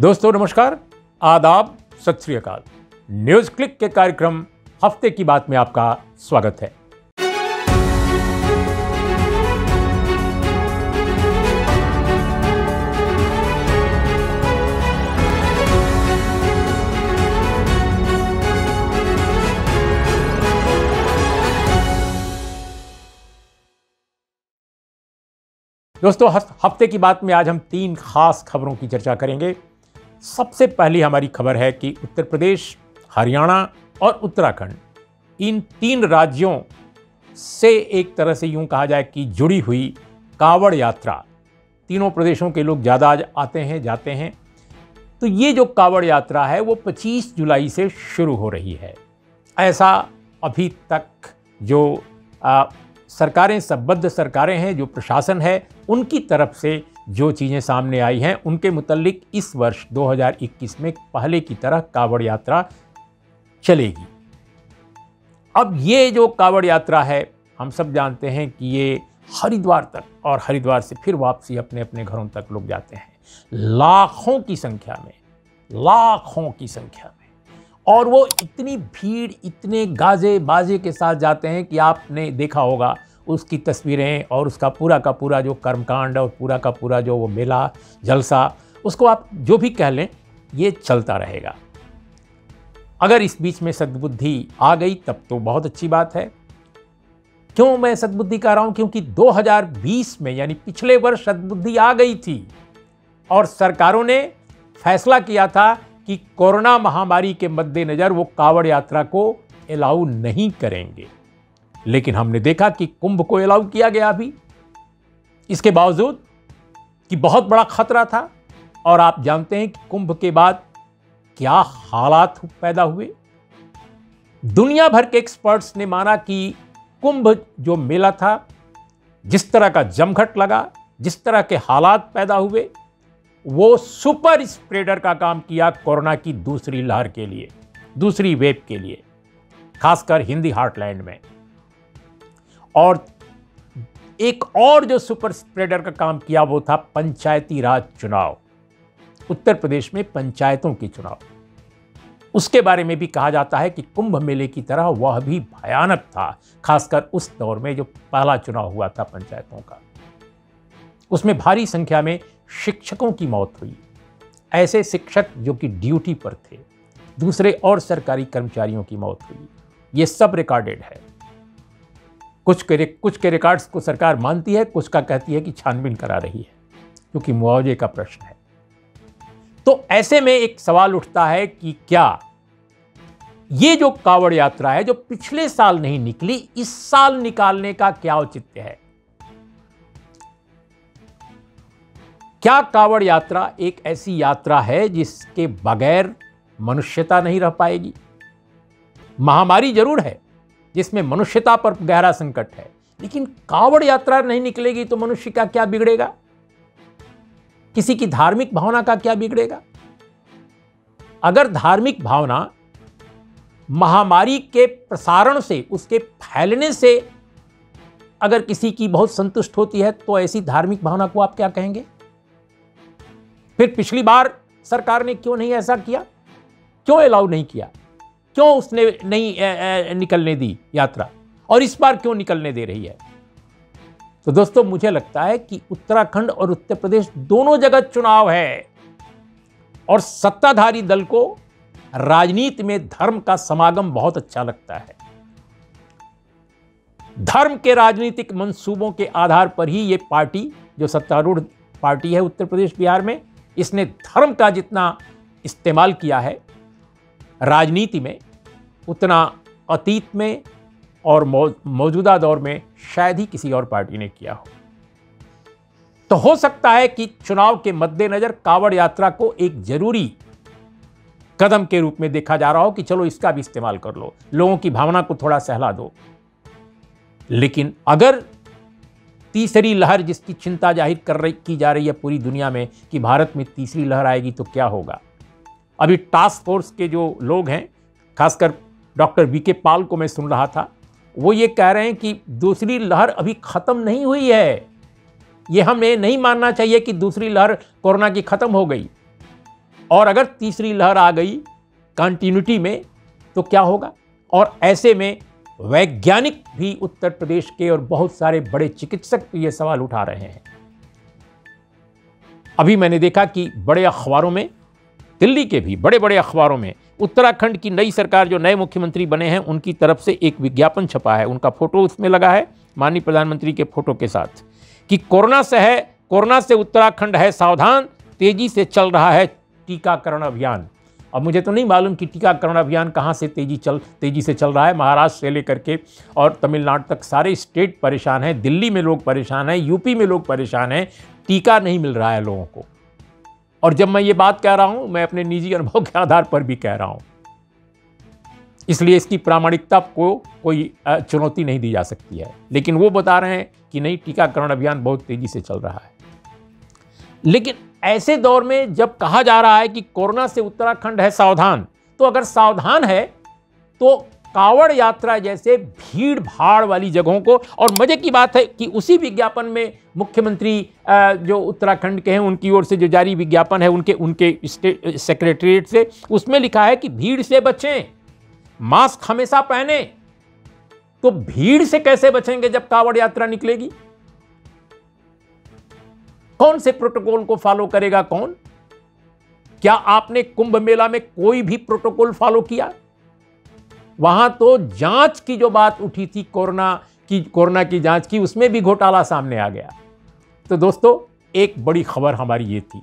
दोस्तों, नमस्कार। आदाब सत श्री अकाल न्यूज़ क्लिक के कार्यक्रम हफ़्ते की बात में आपका स्वागत है। दोस्तों हफ़्ते की बात में आज हम तीन खास खबरों की चर्चा करेंगे। सबसे पहली हमारी खबर है कि उत्तर प्रदेश हरियाणा और उत्तराखंड इन तीन राज्यों से एक तरह से यूँ कहा जाए कि जुड़ी हुई कावड़ यात्रा। तीनों प्रदेशों के लोग ज़्यादा आज आते हैं जाते हैं। तो ये जो कावड़ यात्रा है वो 25 जुलाई से शुरू हो रही है। ऐसा अभी तक जो आ, सरकारें संबद्ध सरकारें हैं जो प्रशासन है उनकी तरफ़ से जो चीज़ें सामने आई हैं, उनके मुतलिक इस वर्ष 2021 में पहले की तरह कावड़ यात्रा चलेगी। अब ये जो कावड़ यात्रा है, हम सब जानते हैं कि ये हरिद्वार तक और हरिद्वार से फिर वापसी अपने अपने घरों तक लोग जाते हैं। लाखों की संख्या में, लाखों की संख्या में। और वो इतनी भीड़, इतने गाजे बाजे के साथ जाते हैं कि आपने देखा होगा उसकी तस्वीरें और उसका पूरा का पूरा जो कर्मकांड और पूरा का पूरा जो वो मेला, जलसा, उसको आप जो भी कह लें, ये चलता रहेगा। अगर इस बीच में सद्बुद्धि आ गई, तब तो बहुत अच्छी बात है। क्यों मैं सद्बुद्धि कह रहा हूँ? क्योंकि 2020 में, यानी पिछले वर्ष सद्बुद्धि आ गई थी और सरकारों ने फैसला किया था कि कोरोना महामारी के मद्देनजर वो कावड़ यात्रा को अलाउ नहीं करेंगे। लेकिन हमने देखा कि कुंभ को अलाउ किया गया अभी इसके बावजूद कि बहुत बड़ा खतरा था और आप जानते हैं कि कुंभ के बाद क्या हालात पैदा हुए। दुनिया भर के एक्सपर्ट्स ने माना कि कुंभ जो मेला था, जिस तरह का जमघट लगा, जिस तरह के हालात पैदा हुए, वो सुपर स्प्रेडर का काम किया कोरोना की दूसरी लहर के लिए, दूसरी वेब के लिए, खासकर हिंदी हार्टलैंड में। और एक और जो सुपर स्प्रेडर का काम किया वो था पंचायती राज चुनाव, उत्तर प्रदेश में पंचायतों के चुनाव। उसके बारे में भी कहा जाता है कि कुंभ मेले की तरह वह भी भयानक था, खासकर उस दौर में जो पहला चुनाव हुआ था पंचायतों का। उसमें भारी संख्या में शिक्षकों की मौत हुई। ऐसे शिक्षक जो कि ड्यूटी पर थे, दूसरे और सरकारी कर्मचारियों की मौत हुई। ये सब रिकॉर्डेड है। कुछ के कुछ के रिकॉर्ड्स को सरकार मानती है, कुछ का कहती है कि छानबीन करा रही है, क्योंकि मुआवजे का प्रश्न है। तो ऐसे में एक सवाल उठता है कि क्या ये जो कावड़ यात्रा है, जो पिछले साल नहीं निकली, इस साल निकालने का क्या औचित्य है? क्या कावड़ यात्रा एक ऐसी यात्रा है जिसके बगैर मनुष्यता नहीं रह पाएगी? महामारी ज़रूर है। जिसमें मनुष्यता पर गहरा संकट है। लेकिन कावड़ यात्रा नहीं निकलेगी तो मनुष्य का क्या बिगड़ेगा? किसी की धार्मिक भावना का क्या बिगड़ेगा? अगर धार्मिक भावना महामारी के प्रसारण से, उसके फैलने से अगर किसी की बहुत संतुष्ट होती है तो ऐसी धार्मिक भावना को आप क्या कहेंगे? फिर पिछली बार सरकार ने क्यों नहीं ऐसा किया? क्यों अलाउ नहीं किया? क्यों उसने नहीं निकलने दी यात्रा? और इस बार क्यों निकलने दे रही है? तो दोस्तों, मुझे लगता है कि उत्तराखंड और उत्तर प्रदेश दोनों जगह चुनाव है। और सत्ताधारी दल को राजनीति में धर्म का समागम बहुत अच्छा लगता है। धर्म के राजनीतिक मंसूबों के आधार पर ही ये पार्टी, जो सत्तारूढ़ पार्टी है उत्तर प्रदेश बिहार में, इसने धर्म का जितना इस्तेमाल किया है राजनीति में, उतना अतीत में और मौजूदा दौर में शायद ही किसी और पार्टी ने किया हो। तो हो सकता है कि चुनाव के मद्देनजर कावड़ यात्रा को एक ज़रूरी कदम के रूप में देखा जा रहा हो कि चलो इसका भी इस्तेमाल कर लो, लोगों की भावना को थोड़ा सहला दो। लेकिन अगर तीसरी लहर जिसकी चिंता ज़ाहिर कर रही, की जा रही है पूरी दुनिया में कि भारत में तीसरी लहर आएगी तो क्या होगा? अभी टास्क फोर्स के जो लोग हैं, खासकर डॉक्टर वी के पाल को मैं सुन रहा था, वो ये कह रहे हैं कि दूसरी लहर अभी ख़त्म नहीं हुई है। ये हमें नहीं मानना चाहिए कि दूसरी लहर कोरोना की ख़त्म हो गई। और अगर तीसरी लहर आ गई कंटिन्यूटी में तो क्या होगा? और ऐसे में वैज्ञानिक भी उत्तर प्रदेश के और बहुत सारे बड़े चिकित्सक भी ये सवाल उठा रहे हैं। अभी मैंने देखा कि बड़े अखबारों में दिल्ली के भी बड़े बड़े अखबारों में उत्तराखंड की नई सरकार जो नए मुख्यमंत्री बने हैं, उनकी तरफ़ से एक विज्ञापन छपा है। उनका फ़ोटो उसमें लगा है, माननीय प्रधानमंत्री के फ़ोटो के साथ, कि कोरोना से है, कोरोना से उत्तराखंड है, सावधान, तेज़ी से चल रहा है टीकाकरण अभियान। अब मुझे तो नहीं मालूम कि टीकाकरण अभियान कहाँ से तेज़ी चल, तेज़ी से चल रहा है, महाराष्ट्र से लेकर के, और तमिलनाडु तक सारे स्टेट परेशान हैं, दिल्ली में लोग परेशान हैं, यूपी में लोग परेशान हैं, टीका नहीं मिल रहा है लोगों को। और जब मैं ये बात कह रहा हूँ, मैं अपने निजी अनुभव के आधार पर भी कह रहा हूँ। इसलिए इसकी प्रामाणिकता को कोई चुनौती नहीं दी जा सकती है। लेकिन वो बता रहे हैं कि नहीं, टीकाकरण अभियान बहुत तेज़ी से चल रहा है। लेकिन ऐसे दौर में जब कहा जा रहा है कि कोरोना से उत्तराखंड है सावधान तो अगर सावधान है तो कावड़ यात्रा जैसे भीड़ भाड़ वाली जगहों को, और मज़े की बात है कि उसी विज्ञापन में मुख्यमंत्री जो उत्तराखंड के हैं, उनकी ओर से जो जारी विज्ञापन है, उनके उनके सेक्रेटरीट से, उसमें लिखा है कि भीड़ से बचें, मास्क हमेशा पहने। तो भीड़ से कैसे बचेंगे जब कावड़ यात्रा निकलेगी? कौन से प्रोटोकॉल को फॉलो करेगा कौन? क्या आपने कुंभ मेला में कोई भी प्रोटोकॉल फॉलो किया? वहाँ तो जाँच की जो बात उठी थी कोरोना की कोरोना की जाँच की, उसमें भी घोटाला सामने आ गया। तो दोस्तों, एक बड़ी खबर हमारी ये थी,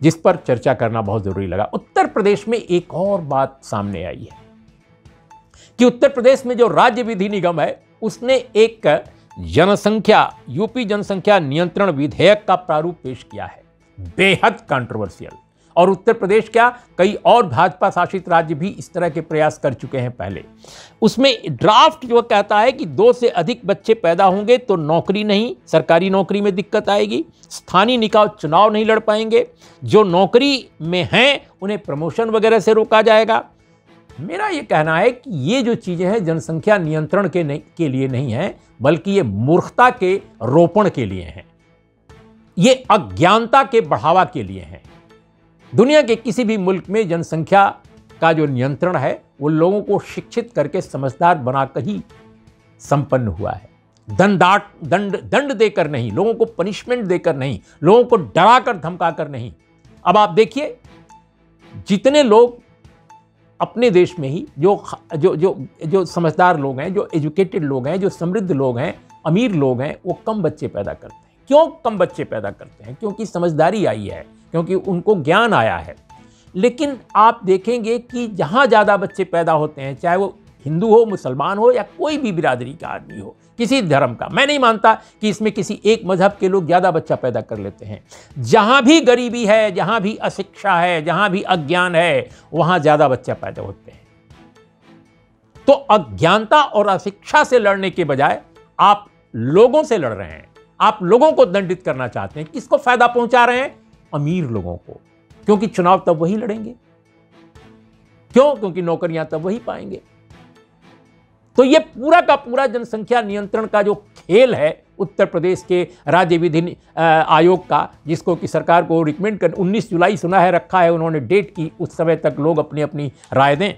जिस पर चर्चा करना बहुत ज़रूरी लगा। उत्तर प्रदेश में एक और बात सामने आई है कि उत्तर प्रदेश में जो राज्य विधि निगम है, उसने एक जनसंख्या, यूपी जनसंख्या नियंत्रण विधेयक का प्रारूप पेश किया है। बेहद कंट्रोवर्शियल और उत्तर प्रदेश क्या? कई और भाजपा शासित राज्य भी इस तरह के प्रयास कर चुके हैं पहले। उसमें ड्राफ्ट जो कहता है कि दो से अधिक बच्चे पैदा होंगे तो नौकरी नहीं, सरकारी नौकरी में दिक्कत आएगी। स्थानीय निकाय चुनाव नहीं लड़ पाएँगे। जो नौकरी में हैं, उन्हें प्रमोशन वगैरह से रोका जाएगा। मेरा ये कहना है कि ये जो चीज़ें हैं, जनसंख्या नियंत्रण के नहीं, के लिए नहीं है, बल्कि ये मूर्खता के रोपण के लिए हैं। ये अज्ञानता के बढ़ावा के लिए हैं। दुनिया के किसी भी मुल्क में जनसंख्या का जो नियंत्रण है वो लोगों को शिक्षित करके समझदार बनाकर ही संपन्न हुआ है। दंडाट, दंड दंड देकर नहीं, लोगों को पनिशमेंट देकर नहीं, लोगों को डराकर, धमकाकर नहीं। अब आप देखिए, जितने लोग अपने देश में ही, जो जो जो जो समझदार लोग हैं, जो एजुकेटेड लोग हैं, जो समृद्ध लोग हैं, अमीर लोग हैं, वो कम बच्चे पैदा करते हैं। क्यों कम बच्चे पैदा करते हैं? क्योंकि समझदारी आई है। क्योंकि उनको ज्ञान आया है। लेकिन आप देखेंगे कि जहाँ ज़्यादा बच्चे पैदा होते हैं, चाहे वो हिंदू हो, मुसलमान हो, या कोई भी बिरादरी का आदमी हो, किसी धर्म का। मैं नहीं मानता कि इसमें किसी एक मज़हब के लोग ज़्यादा बच्चा पैदा कर लेते हैं। जहाँ भी गरीबी है, जहाँ भी अशिक्षा है, जहाँ भी अज्ञान है, वहाँ ज़्यादा बच्चा पैदा होते हैं। तो अज्ञानता और अशिक्षा से लड़ने के बजाय आप लोगों से लड़ रहे हैं। आप लोगों को दंडित करना चाहते हैं, किसको फ़ायदा पहुँचा रहे हैं? अमीर लोगों को। क्योंकि चुनाव तब वही लड़ेंगे। क्यों? क्योंकि नौकरियाँ तब वही पाएँगे। तो ये पूरा का पूरा जनसंख्या नियंत्रण का जो खेल है, उत्तर प्रदेश के राज्य विधि आयोग का, जिसको कि सरकार को रिकमेंड कर 19 जुलाई सुना है, रखा है, उन्होंने डेट की, उस समय तक लोग अपनी अपनी राय दें।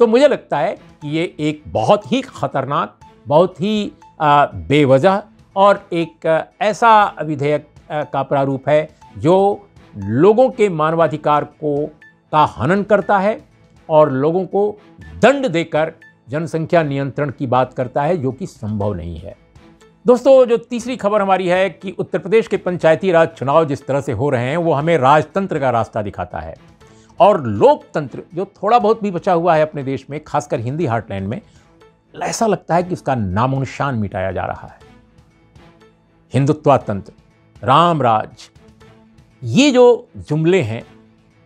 तो मुझे लगता है कि ये एक बहुत ही खतरनाक, बहुत ही बेवजह और एक ऐसा विधेयक का प्रारूप है जो लोगों के मानवाधिकार को का हनन करता है और लोगों को दंड देकर जनसंख्या नियंत्रण की बात करता है, जो कि संभव नहीं है। दोस्तों, जो तीसरी खबर हमारी है कि उत्तर प्रदेश के पंचायती राज चुनाव जिस तरह से हो रहे हैं, वो हमें राजतंत्र का रास्ता दिखाता है। और लोकतंत्र, जो थोड़ा बहुत भी बचा हुआ है अपने देश में, खासकर हिंदी हार्टलैंड में, ऐसा लगता है कि उसका नामो निशान मिटाया जा रहा है। हिंदुत्वा तंत्र राम राज ये जो जुमले हैं,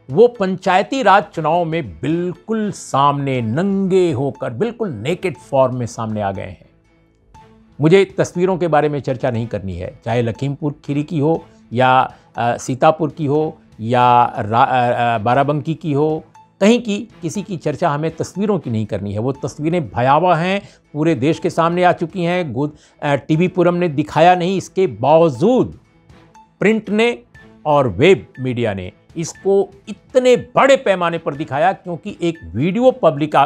वो पंचायती राज चुनाव में बिल्कुल सामने नंगे होकर, बिल्कुल नेकेड फॉर्म में सामने आ गए हैं। मुझे तस्वीरों के बारे में चर्चा नहीं करनी है, चाहे लखीमपुर खीरी की हो, या सीतापुर की हो, या बाराबंकी की हो, कहीं की, किसी की चर्चा हमें तस्वीरों की नहीं करनी है। वो तस्वीरें भयावह हैं, पूरे देश के सामने आ चुकी हैं, गुद पुरम ने दिखाया नहीं, इसके बावजूद प्रिंट ने और वेब मीडिया ने इसको इतने बड़े पैमाने पर दिखाया क्योंकि एक वीडियो पब्लिक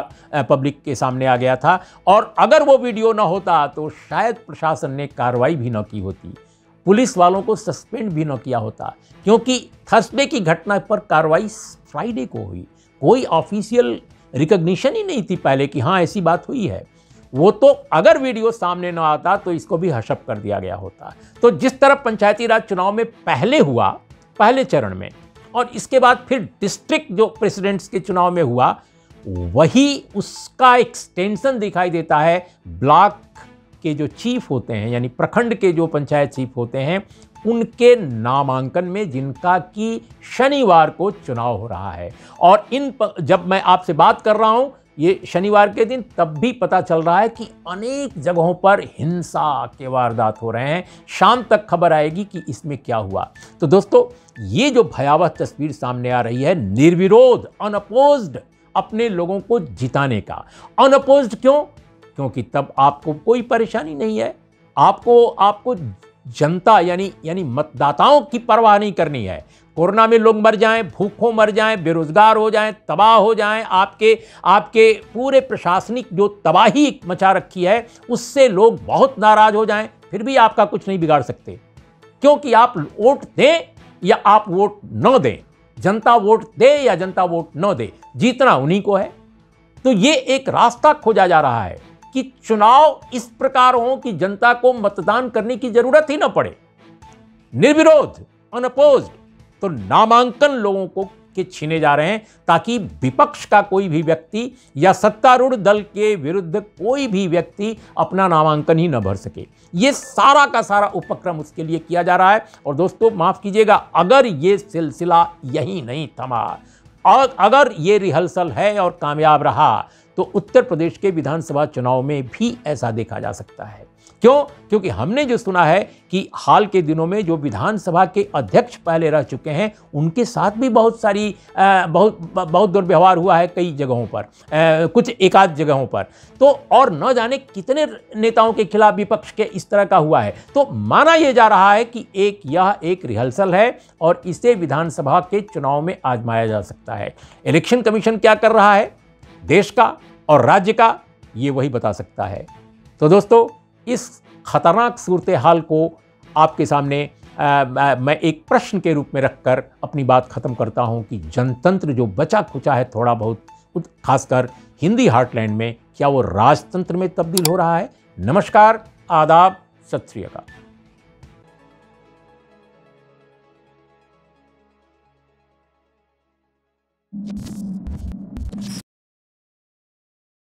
पब्लिक के सामने आ गया था। और अगर वो वीडियो ना होता तो शायद प्रशासन ने कार्रवाई भी न की होती, पुलिस वालों को सस्पेंड भी न किया होता, क्योंकि थर्सडे की घटना पर कार्रवाई फ्राइडे को हुई। कोई ऑफिशियल रिकग्निशन ही नहीं थी पहले कि हाँ ऐसी बात हुई है। वो तो अगर वीडियो सामने ना आता तो इसको भी हशप कर दिया गया होता। तो जिस तरह पंचायती राज चुनाव में पहले हुआ पहले चरण में। और इसके बाद फिर डिस्ट्रिक्ट जो प्रेसिडेंट्स के चुनाव में हुआ, वही उसका एक्सटेंशन दिखाई देता है। ब्लॉक के जो चीफ होते हैं, यानी प्रखंड के जो पंचायत चीफ होते हैं, उनके नामांकन में जिनका कि शनिवार को चुनाव हो रहा है। और इन जब मैं आपसे बात कर रहा हूँ ये शनिवार के दिन तब भी पता चल रहा है कि अनेक जगहों पर हिंसा के वारदात हो रहे हैं। शाम तक खबर आएगी कि इसमें क्या हुआ। तो दोस्तों, ये जो भयावह तस्वीर सामने आ रही है, निर्विरोध अनअपोज्ड अपने लोगों को जिताने का। अनअपोज्ड क्यों? क्योंकि तब आपको कोई परेशानी नहीं है। आपको आपको जनता यानी यानी मतदाताओं की परवाह नहीं करनी है। कोरोना में लोग मर जाएँ, भूखों मर जाएँ, बेरोजगार हो जाएँ, तबाह हो जाएँ, आपके आपके पूरे प्रशासनिक जो तबाही मचा रखी है, उससे लोग बहुत नाराज़ हो जाएँ, फिर भी आपका कुछ नहीं बिगाड़ सकते। क्योंकि आप वोट दें या आप वोट न दें, जनता वोट दे या जनता वोट न दे, जीतना उन्हीं को है। तो ये एक रास्ता खोजा जा रहा है कि चुनाव इस प्रकार हो कि जनता को मतदान करने की ज़रूरत ही ना पड़े। निर्विरोध अनअपोज तो नामांकन लोगों को के छीने जा रहे हैं ताकि विपक्ष का कोई भी व्यक्ति या सत्तारूढ़ दल के विरुद्ध कोई भी व्यक्ति अपना नामांकन ही न भर सके। ये सारा का सारा उपक्रम उसके लिए किया जा रहा है। और दोस्तों, माफ़ कीजिएगा, अगर ये सिलसिला यही नहीं थमा और अगर ये रिहर्सल है और कामयाब रहा तो उत्तर प्रदेश के विधानसभा चुनाव में भी ऐसा देखा जा सकता है। क्यों? क्योंकि हमने जो सुना है कि हाल के दिनों में जो विधानसभा के अध्यक्ष पहले रह चुके हैं उनके साथ भी बहुत सारी आ, बहुत बहुत दुर्व्यवहार हुआ है कई जगहों पर आ, कुछ एकाध जगहों पर। तो और न जाने कितने नेताओं के खिलाफ विपक्ष के इस तरह का हुआ है। तो माना यह जा रहा है कि एक यह एक रिहर्सल है और इसे विधानसभा के चुनाव में आजमाया जा सकता है। इलेक्शन कमीशन क्या कर रहा है? देश का और राज्य का ये वही बता सकता है। तो दोस्तों इस खतरनाक सूरत हाल को आपके सामने आ, आ, मैं एक प्रश्न के रूप में रखकर अपनी बात ख़त्म करता हूँ कि जनतंत्र जो बचा खुचा है थोड़ा बहुत खासकर हिंदी हार्टलैंड में क्या वो राजतंत्र में तब्दील हो रहा है? नमस्कार आदाब सत श्री अकाल।